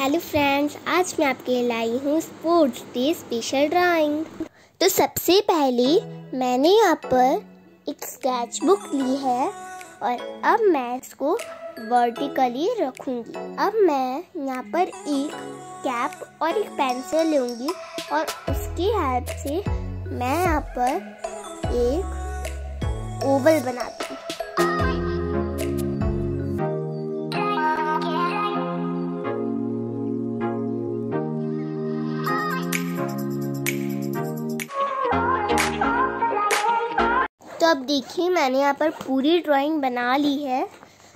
Hello friends आज मैं आपके लाई हूँ स्पोर्ट्स डे स्पेशल ड्राइंग तो सबसे पहले मैंने यहाँ पर एक स्केच बुक ली है और अब मैं इसको वर्टिकली रखूँगी। अब मैं यहाँ पर एक कैप और एक पेंसिल लूँगी और उसकी हेल्प से मैं यहाँ पर एक ओवल बनाती तो अब देखिए, मैंने यहाँ पर पूरी ड्राइंग बना ली है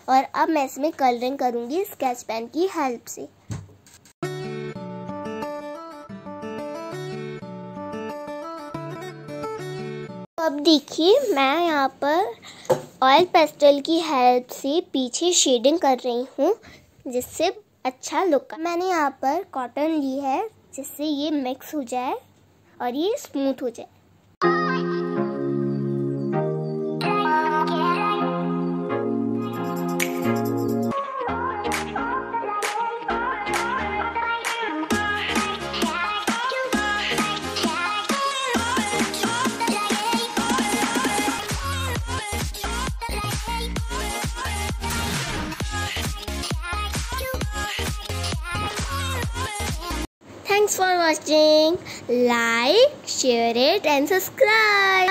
और अब मैं इसमें कलरिंग करूँगी स्केच पेन की हेल्प से। तो अब देखिए, मैं यहाँ पर ऑयल पेस्टल की हेल्प से पीछे शेडिंग कर रही हूँ, जिससे अच्छा लुक मैंने यहाँ पर कॉटन ली है, जिससे ये मिक्स हो जाए और ये स्मूथ हो जाए। Thanks for watching. Like, share it and subscribe.